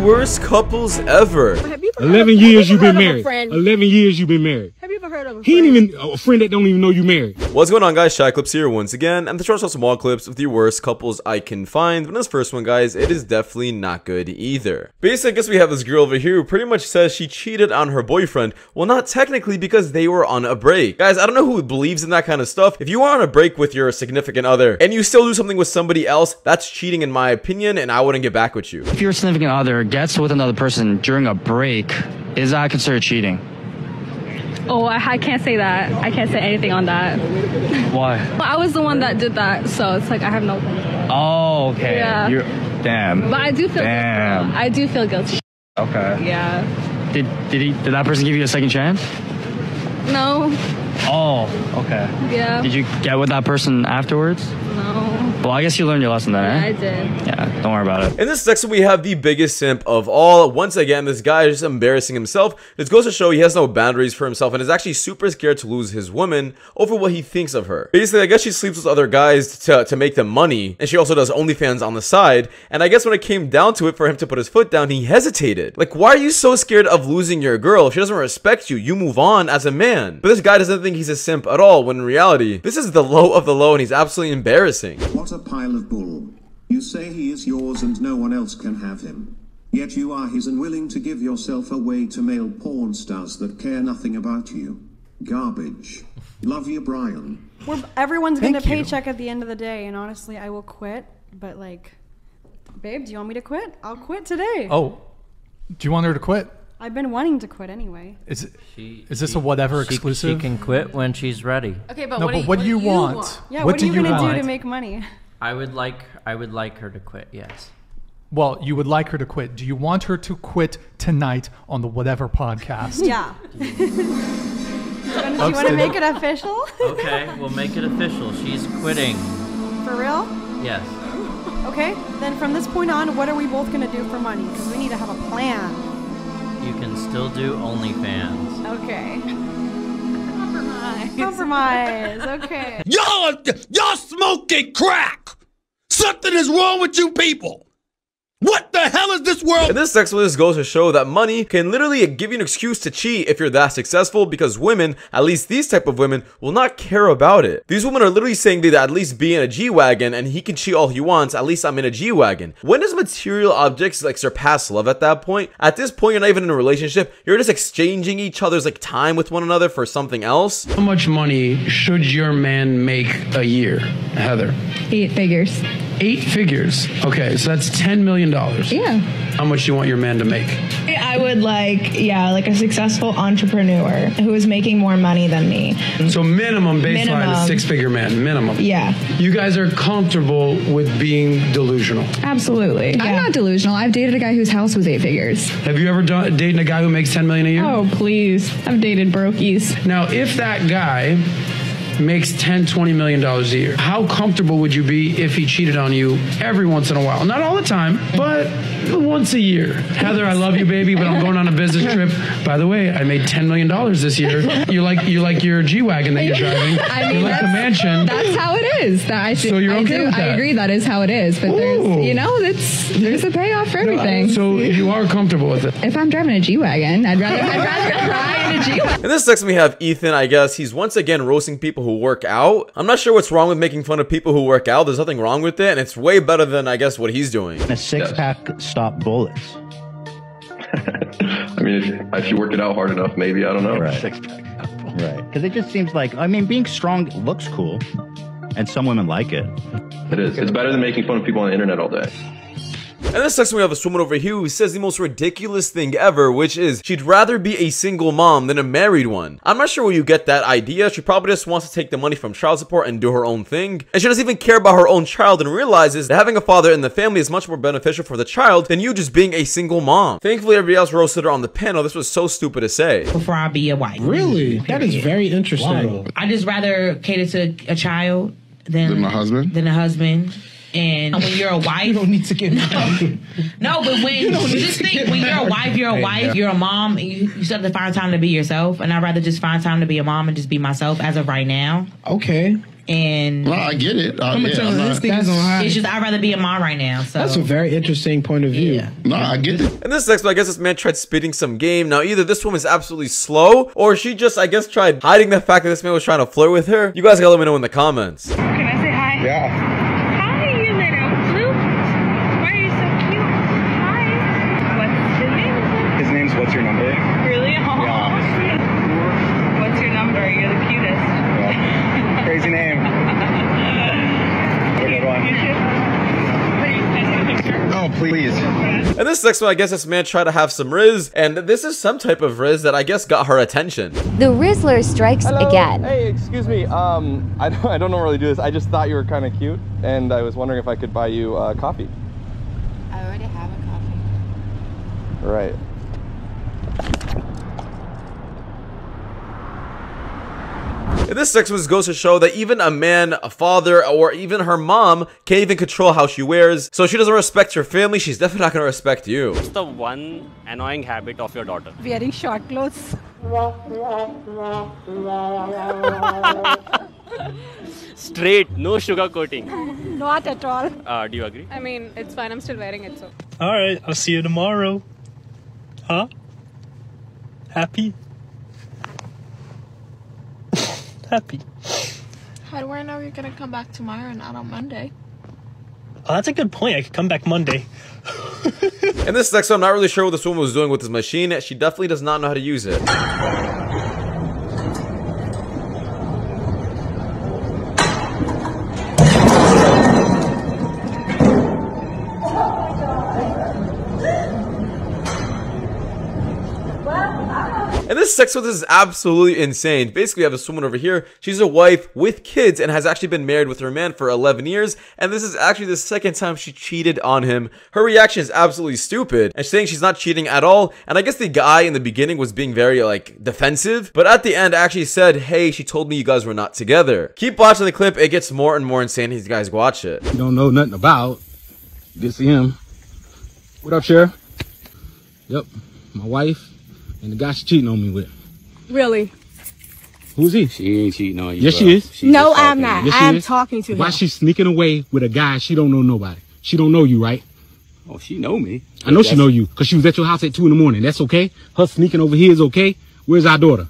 worst couples ever. Have you ever 11 years you you've been ever heard of a married. 11 years you've been married. Have heard of a He ain't even a friend that don't even know you married. What's going on, guys? Shak Clips here once again, and the short some small clips of the worst couples I can find. But this first one, guys, it is definitely not good either. Basically, I guess we have this girl over here who pretty much says she cheated on her boyfriend. Well, not technically because they were on a break. Guys, I don't know who believes in that kind of stuff. If you are on a break with your significant other and you still do something with somebody else, that's cheating in my opinion, and I wouldn't get back with you. If your significant other gets with another person during a break, is that considered cheating? Oh, I, I can't say that. I can't say anything on that. Why? But I was the one that did that, so it's like I have no. Oh, okay. Yeah. You're, damn. But I do feel. Damn. Guilty. I do feel guilty. Okay. Yeah. Did did he did that person give you a second chance? No. Oh, okay. Yeah. Did you get with that person afterwards? No. Well, I guess you learned your lesson then, Yeah, I eh? did. Yeah. Don't worry about it. In this section, we have the biggest simp of all. Once again, this guy is just embarrassing himself. This goes to show he has no boundaries for himself and is actually super scared to lose his woman over what he thinks of her. Basically, I guess she sleeps with other guys to, to make them money, and she also does OnlyFans on the side. And I guess when it came down to it for him to put his foot down, he hesitated. Like, why are you so scared of losing your girl? If she doesn't respect you, you move on as a man. But this guy doesn't think he's a simp at all, when in reality, this is the low of the low, and he's absolutely embarrassing. What a pile of bull. You say he is yours and no one else can have him. Yet you are his and willing to give yourself away to male porn stars that care nothing about you. Garbage. Love you, Brian. We're, everyone's getting a paycheck at the end of the day, and honestly, I will quit. But like, babe, do you want me to quit? I'll quit today. Oh, do you want her to quit? I've been wanting to quit anyway. Is it? She, Is this she- a whatever she- exclusive? She can quit when she's ready. Okay, but No, what, but do, what do you want? Yeah, What what, are you you gonna do to make money? I would like I would like her to quit. Yes. Well, you would like her to quit. Do you want her to quit tonight on the whatever podcast? Yeah. do you want to make it official? Okay, we'll make it official. She's quitting. For real? Yes. Okay. Then from this point on, what are we both gonna do for money? Because we need to have a plan. You can still do OnlyFans. Okay. Compromise. Okay. Y'all, y'all smoking crack. Something is wrong with you people. What the hell is this world? And this section just goes to show that money can literally give you an excuse to cheat if you're that successful because women, at least these type of women, will not care about it. These women are literally saying they'd at least be in a G-Wagon and he can cheat all he wants, at least I'm in a G-Wagon. When does material objects like surpass love at that point? At this point, you're not even in a relationship, you're just exchanging each other's like time with one another for something else. How much money should your man make a year, Heather? Eight figures. Eight figures. Okay, so that's $10 million. Yeah. How much do you want your man to make? I would like, yeah, like a successful entrepreneur who is making more money than me. So minimum baseline Minimum. is six figure man, minimum. Yeah. You guys are comfortable with being delusional. Absolutely. I'm not delusional. I've dated a guy whose house was eight figures. Have you ever done, dated a guy who makes 10 million a year? Oh, please. I've dated brokies. Now, if that guy makes 10, 20 million dollars a year, how comfortable would you be if he cheated on you every once in a while? Not all the time, but once a year. Heather, I love you, baby, but I'm going on a business trip. By the way, I made 10 million dollars this year. You like you like your G wagon that you're driving. I mean, you like the that's- mansion. That's how it is. That I should, So you're I okay do- with I agree. That is how it is. But Ooh. there's, you know, it's there's a payoff for everything. So you are comfortable with it. if I'm driving a G wagon, I'd rather I'd rather cry in a G wagon. In this section, we have Ethan, I guess. He's once again roasting people who work out. I'm not sure what's wrong with making fun of people who work out. There's nothing wrong with it, and it's way better than, I guess, what he's doing. A six pack stop bullets. I mean, if, if you work it out hard enough, maybe I don't know. Right. Right. Because it just seems like I mean, being strong looks cool, and some women like it. It is. It's better than making fun of people on the internet all day. And this section, we have this woman over here who says the most ridiculous thing ever, which is she'd rather be a single mom than a married one. I'm not sure where you get that idea. She probably just wants to take the money from child support and do her own thing. And she doesn't even care about her own child and realizes that having a father in the family is much more beneficial for the child than you just being a single mom. Thankfully, everybody else roasted her on the panel. This was so stupid to say. before I be a wife. Really? Mm-hmm. That is very interesting. I just rather cater to a child than Than my husband? Than a husband. And when you're a wife, you don't need to get married. no, but when you just think when you're a wife, you're a Hey, wife, yeah. you're a mom, and you, you still have to find time to be yourself. And I'd rather just find time to be a mom and just be myself as of right now. Okay. And Well, I get it. Uh, I, I'm gonna yeah, tell I'm her not- this thing is on high. it's just I'd rather be a mom right now. So That's a very interesting point of view. No, I get it. In this next one, I guess this man tried spitting some game. Now, either this woman's absolutely slow, or she just, I guess, tried hiding the fact that this man was trying to flirt with her. You guys gotta let me know in the comments. Can I say hi? Yeah. Hi, you little bloop. Why are you so cute? Hi. What's his name? His name's What's Your Number? Really? Oh, Yeah. What's your number? You're the cutest. Crazy name. Have a good one. Oh, please. And this next one, I guess this man tried to have some Riz, and this is some type of Riz that I guess got her attention. The Rizzler strikes again. Hey, excuse me. Um, I don't, I don't normally do this. I just thought you were kind of cute, and I was wondering if I could buy you uh, coffee. I already have a coffee. Right. And this next one goes to show that even a man, a father, or even her mom can't even control how she wears. So she doesn't respect your family, she's definitely not gonna respect you. What's the one annoying habit of your daughter? Wearing short clothes. Straight, no sugar coating. Not at all. Uh, do you agree? I mean, it's fine. I'm still wearing it, so. All right, I'll see you tomorrow. Huh? Happy? Happy. How do I know you're gonna come back tomorrow and not on Monday? Oh, that's a good point. I could come back Monday. And this next one, I'm not really sure what this woman was doing with this machine. She definitely does not know how to use it. And this sex with this is absolutely insane. Basically, we have this woman over here. She's a wife with kids and has actually been married with her man for 11 years. And this is actually the second time she cheated on him. Her reaction is absolutely stupid. And she's saying she's not cheating at all. And I guess the guy in the beginning was being very, like, defensive. But at the end, actually said, hey, she told me you guys were not together. Keep watching the clip. It gets more and more insane you guys watch it. You don't know nothing about. See him. What up, Sheriff? Yep, my wife and the guy she cheating on me with. Really? Who's he? She ain't cheating on you. Yes, bro. she is. She no, I'm not. Yes, I'm is. talking to her. Why him. she sneaking away with a guy she don't know nobody? She don't know you, right? Oh, she know me. I know she know you because she was at your house at two in the morning. That's okay. Her sneaking over here is okay. Where's our daughter?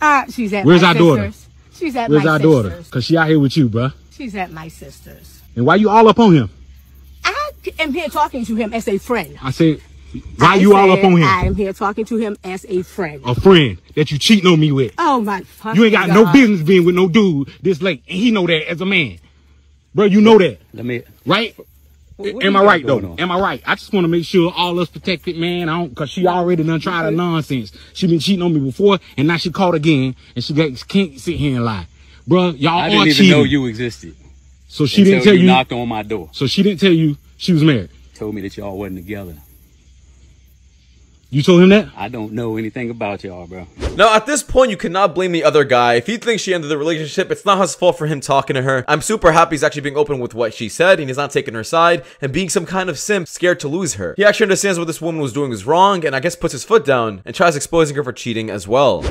Uh, she's at Where's my our daughter? She's at Where's my our sister's. daughter? Cause she out here with you, bruh. She's at my sister's. And why you all up on him? I am here talking to him as a friend. I said, why I you all up on him? I am here talking to him as a friend. A friend that you cheating on me with. Oh my fucking You ain't got God. no business being with no dude this late, and he know that as a man, bro. You know that, Let me. right? what Am I right though? going on? Am I right? I just want to make sure all us protected, man. I don't, cause she already done tried her mm-hmm. nonsense. She been cheating on me before, and now she caught again, and she got, can't sit here and lie, bro. Y'all I are didn't even cheating. know you existed. So she didn't tell you. knocked on my door. So she didn't tell you she was married. Told me that y'all wasn't together. You told him that? I don't know anything about y'all, bro. Now, at this point, you cannot blame the other guy. If he thinks she ended the relationship, it's not his fault for him talking to her. I'm super happy he's actually being open with what she said, and he's not taking her side, and being some kind of simp, scared to lose her. He actually understands what this woman was doing was wrong, and I guess puts his foot down, and tries exposing her for cheating as well.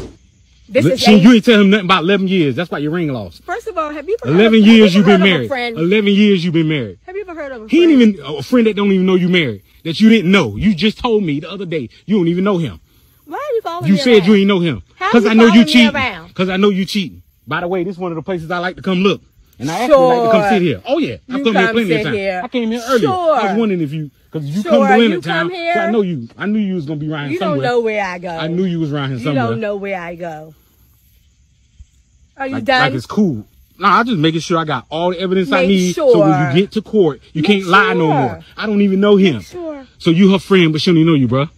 This is she, you ain't tell him nothing about 11 years. That's why your ring lost. First of all, have you ever 11 heard of, years you you've been married. 11 years you've been married. Have you ever heard of a He friend? ain't even a friend that don't even know you married. That you didn't know. You just told me the other day you don't even know him. Why are you following You said around? you ain't know him. How Cause I know you cheating. Cause I know you cheating. By the way, this is one of the places I like to come look. And I actually like to come Sure. sit here. Oh yeah, I've You come here plenty of times. here. I came here earlier. I Sure. was wondering if you, cause you Sure, come to you Leonard come town, here. so I know you. I knew you was gonna be around You somewhere. don't know where I go. I knew you was around here You somewhere. don't know where I go. Are you like, done? like it's cool. No, I'm just making sure I got all the evidence I Make need. So when sure. you get to court, you Make can't lie no sure. more. I don't even know him. sure. So you her friend, but she don't even know you, bruh.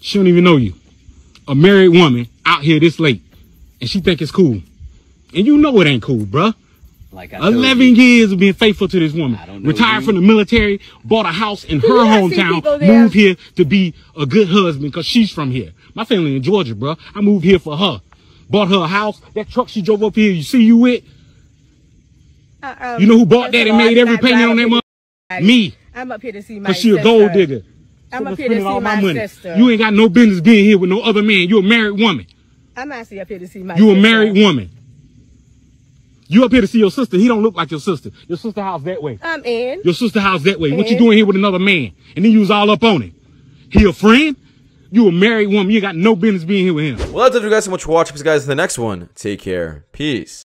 She don't even know you. A married woman out here this late, and she think it's cool, and you know it ain't cool, bruh. Like I Eleven you. years of being faithful to this woman. don't know Retired you. from the military, bought a house in her you not see hometown, people moved here to be a good husband because she's from here. My family in Georgia, bro. I moved here for her. Bought her a house. That truck she drove up here, you see you with? Uh-uh. You know who bought that and made every not payment on that to month? Me. I'm up here to see my Cause she a gold digger. I'm Sitting up there here to see all my, money. sister. You ain't got no business being here with no other man. You a married woman. I'm actually up here to see my You a married woman. You up here to see your sister. He don't look like your sister. Your sister house that way. I'm in. Your sister house that way. What you doing here with another man? And then you was all up on it. He a friend? You a married woman. You got no business being here with him. Well, that's it for you guys so much for watching. See you guys in the next one. Take care. Peace.